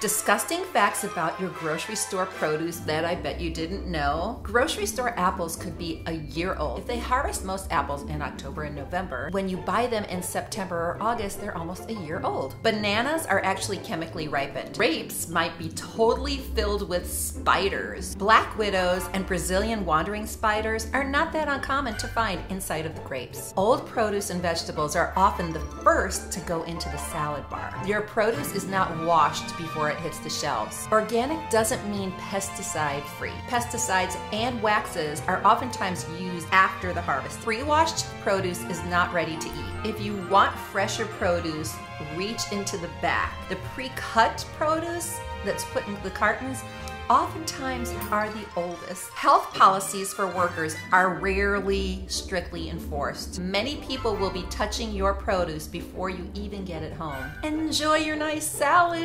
Disgusting facts about your grocery store produce that I bet you didn't know. Grocery store apples could be a year old. If they harvest most apples in October and November, when you buy them in September or August, they're almost a year old. Bananas are actually chemically ripened. Grapes might be totally filled with spiders. Black widows and Brazilian wandering spiders are not that uncommon to find inside of the grapes. Old produce and vegetables are often the first to go into the salad bar. Your produce is not washed before before it hits the shelves. Organic doesn't mean pesticide free. Pesticides and waxes are oftentimes used after the harvest. Pre-washed produce is not ready to eat. If you want fresher produce, reach into the back. The pre-cut produce that's put into the cartons oftentimes are the oldest. Health policies for workers are rarely strictly enforced. Many people will be touching your produce before you even get it home. Enjoy your nice salad.